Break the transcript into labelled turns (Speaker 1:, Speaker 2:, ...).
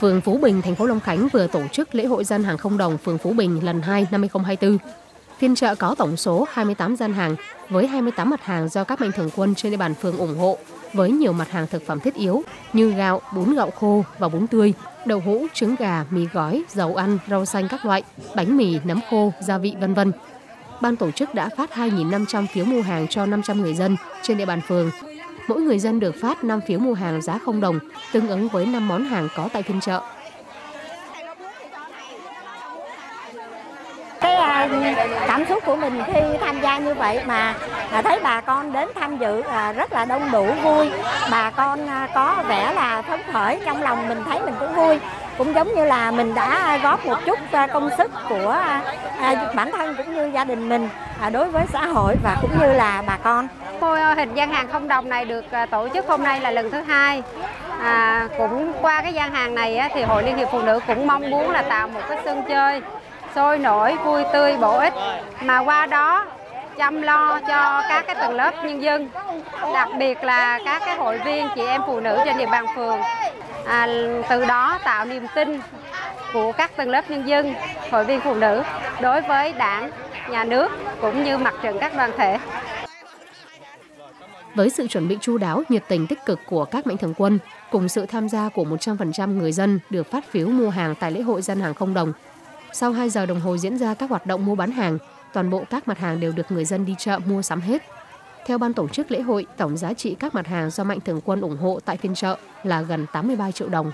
Speaker 1: Phường Phú Bình, thành phố Long Khánh vừa tổ chức lễ hội gian hàng không đồng phường Phú Bình lần 2 năm 2024. Phiên chợ có tổng số 28 gian hàng với 28 mặt hàng do các mạnh thường quân trên địa bàn phường ủng hộ với nhiều mặt hàng thực phẩm thiết yếu như gạo, bún gạo khô và bún tươi, đậu hũ, trứng gà, mì gói, dầu ăn, rau xanh các loại, bánh mì, nấm khô, gia vị vân vân. Ban tổ chức đã phát 2.500 phiếu mua hàng cho 500 người dân trên địa bàn phường. Mỗi người dân được phát 5 phiếu mua hàng giá không đồng, tương ứng với 5 món hàng có tại phiên chợ.
Speaker 2: cái à, cảm xúc của mình khi tham gia như vậy mà à, thấy bà con đến tham dự à, rất là đông đủ vui bà con có vẻ là phấn khởi trong lòng mình thấy mình cũng vui cũng giống như là mình đã góp một chút à, công sức của à, à, bản thân cũng như gia đình mình đối với xã hội và cũng như là bà con.
Speaker 3: Mô ờ, hình gian hàng không đồng này được tổ chức hôm nay là lần thứ hai. À, cũng qua cái gian hàng này thì hội liên hiệp phụ nữ cũng mong muốn là tạo một cái sân chơi sôi nổi, vui tươi, bổ ích. Mà qua đó chăm lo cho các cái tầng lớp nhân dân, đặc biệt là các cái hội viên chị em phụ nữ trên địa bàn phường. À, từ đó tạo niềm tin của các tầng lớp nhân dân, hội viên phụ nữ đối với đảng, nhà nước cũng như mặt trận các đoàn thể.
Speaker 1: Với sự chuẩn bị chu đáo, nhiệt tình tích cực của các mạnh thường quân, cùng sự tham gia của 100% người dân được phát phiếu mua hàng tại lễ hội gian hàng không đồng, sau 2 giờ đồng hồ diễn ra các hoạt động mua bán hàng, toàn bộ các mặt hàng đều được người dân đi chợ mua sắm hết. Theo ban tổ chức lễ hội, tổng giá trị các mặt hàng do Mạnh Thường Quân ủng hộ tại phiên chợ là gần 83 triệu đồng.